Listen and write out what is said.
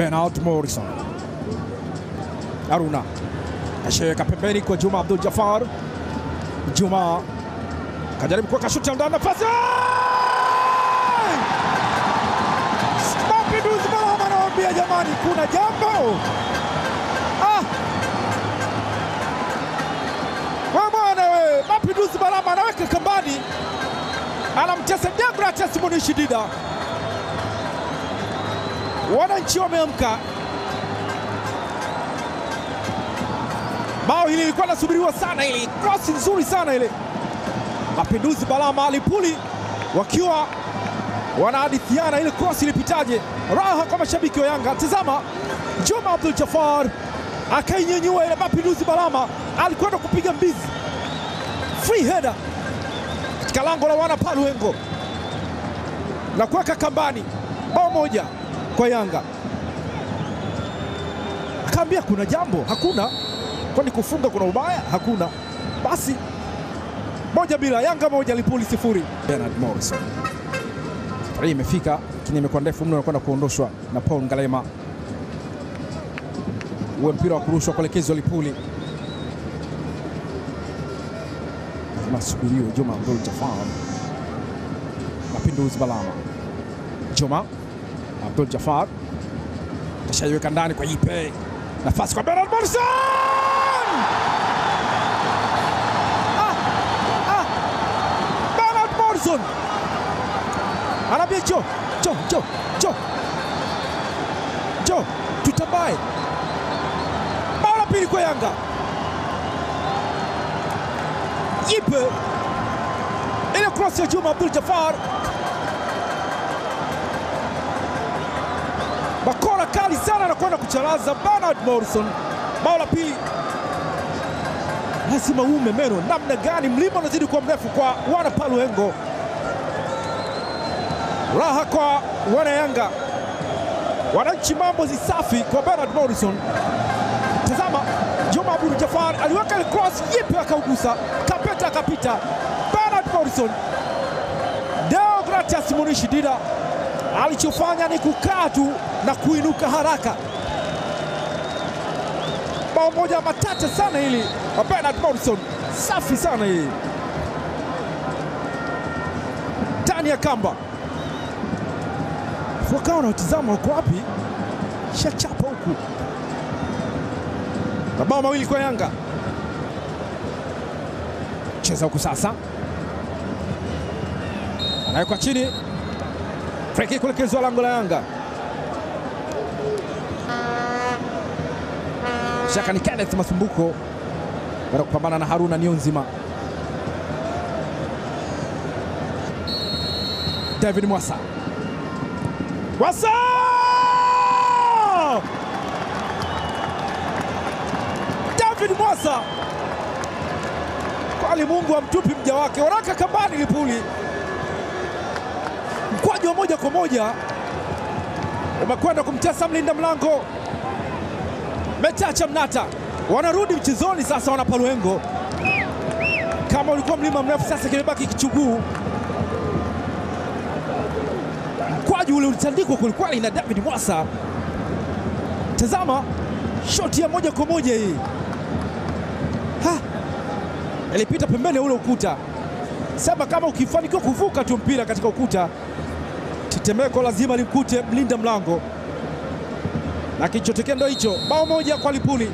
Bernard Morrison. Aruna kasheweka pembeni kwa Juma Abdul Jafar. Juma kajaribu kuweka shuti ndani, nafasi Mapinduzi Balama anawaambia jamani, kuna jambo ah! We we, Mapinduzi Balama anaweka kambani, anamtesa Deogratias Munishi Dida. Wananchi wameamka. Bao hili lilikuwa nasubiriwa sana, ili krosi nzuri sana ile. Mapinduzi Balama Alipuli wakiwa wanahadithiana ile krosi ilipitaje. Raha kwa mashabiki wa Yanga. Tazama, Juma Abdul Jafar akainyanyua ile. Mapinduzi Balama alikwenda kupiga mbizi free header katika lango la wana Paluengo na kuweka kambani bao moja kwa Yanga. Akaambia kuna jambo, hakuna. Kwani kufunga kuna ubaya? Hakuna. Basi moja bila, Yanga moja, Lipuli sifuri. Bernard Morrison hii imefika, lakini imekuwa ndefu mno, anakwenda kuondoshwa na Paul Ngalema. Uwe mpira wa kurushwa kuelekezwa Lipuli, masubiriwe Juma Abdul Jafar. Mapinduzi Balama, Juma Abdul Jafar kashaiweka ndani kwa Ipe, nafasi kwa Bernard Morrison. Ah, ah, Bernard Morrison anaambia jo jo jo jo jo, tutambae. Bao pili kwa Yanga. Ipe ile cross ya Juma Abdul Jafar bakora kali sana anakwenda kuchalaza Bernard Morrison. Bao la pili lazima uume meno namna gani, mlima unazidi kuwa mrefu kwa wana Paluengo. Raha kwa wana Yanga, wananchi, mambo zisafi kwa Bernard Morrison. Tazama, Juma Abdul Jafar aliweka ile cross, Yipe akaugusa, kapeta akapita. Bernard Morrison, Deogratias Munishi Dida alichofanya ni kukaa tu na kuinuka haraka. Bao moja matata sana hili Bernard Morrison, safi sana hii ndani ya kamba. Wakawa wanatizama wako wapi, shachapa huku. Mabao mawili kwa Yanga, cheza huku sasa, anawekwa chini freki lango la Yanga. Shaka ni Kenneth Masumbuko. Baada kupambana na Haruna Nionzima. David Mwasa, Mwasa! David Mwasa, kwali Mungu amtupi mja wake. Waraka kambani Lipuli. Mkwaju wa moja kwa moja. Umekwenda kumtesa mlinda mlango Metacha Mnata. Wanarudi mchezoni sasa, wana Paluengo. Kama ulikuwa mlima mrefu, sasa kimebaki kichuguu. Mkwaju ule ulitandikwa kwelikweli na David Mwasa. Tazama shoti ya moja kwa moja hii, ilipita pembeni ule ukuta. Sema kama ukifanikiwa kuvuka tu mpira katika ukuta tetemeko lazima limkute mlinda mlango, na kilichotokea ndo hicho. Bao moja kwa Lipuli.